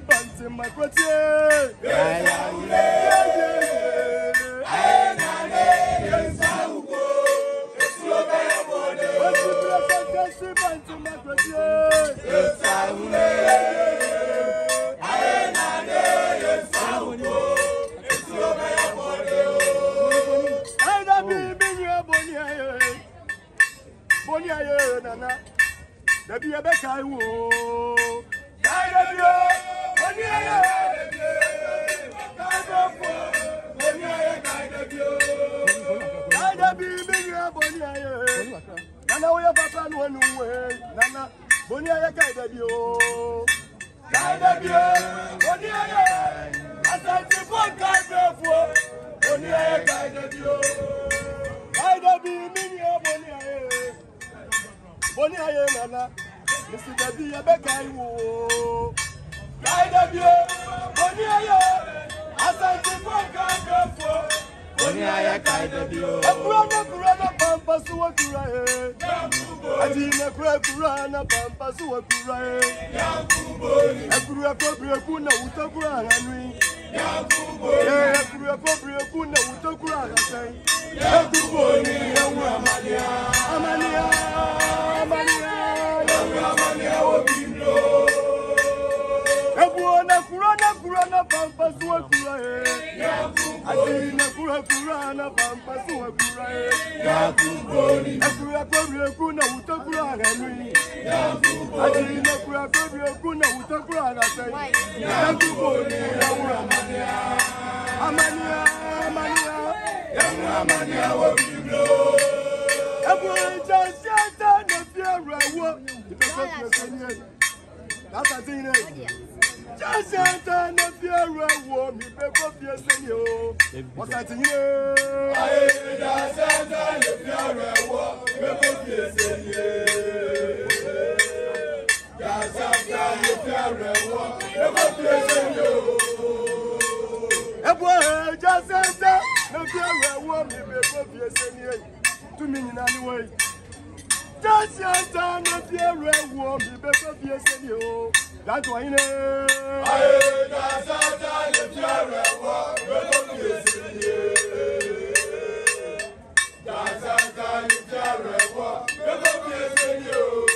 party bands in my party. Boni ayo nana, baby I bet I will. ya nana wo ya papa nu enu we nana boni aye kai da bi o kai da bi o boni aye asanti fo kai da fo boni aye kai da bi o kai da bi mi ni o boni aye boni aye nana mr dabi ya e be kai wo kai da bi o boni aye asanti fo kai da fo boni aye kai da bi o ekura na ekura na pampa so wa kura ye. Ati na kura kura na pampa so wa kura ye. Ekuru eko bireku na wuta kura hanui. Ekuru eko bireku na wuta kura hasai. Ekuru eko bireku na wuta kura hasai. Amania. Amania. pampasua kura ye ajiri na kura eh. kura na pampasua kura ye ekura kori eku na wuta kura ara nui ajiri na kura kori eku na wuta kura ara sẹyi yawura amaniya amaniya yawura amaniya wo bi lo. ẹ̀bùn ìjà ṣẹ́ta lè fi ẹ̀rọ ẹ̀wọ́ ìfẹ́fẹ́ fi ẹ̀fẹ́ ní ẹ̀yìn. That's a thing. Just a turn of your woman, before say you. What's that thing? I just a turn of your woman, before say you. Just a turn of your woman, before say you. Ẹ̀bùn ẹ̀jẹ̀ ṣẹ̀ṣẹ̀ ló fi ẹ̀rọ ẹ̀wọ́ fi ẹsẹ̀ ní ẹ̀yìn. Túmí yìnyín náà níwọ̀nyí. Jẹ́sí ẹja náà fi ẹrù ẹ̀wù omi bẹ́ẹ̀ fi ẹsẹ̀ ni o. Dájọ́ yín lé. Ayé ìdájọ́ ajá lè fi ẹrù ẹ̀wù omi bẹ́ẹ̀ fi ẹsẹ̀ ni o. Dájọ́ ajá lè fi ẹrù ẹ̀wù omi bẹ́ẹ̀ fi ẹsẹ̀ ni o.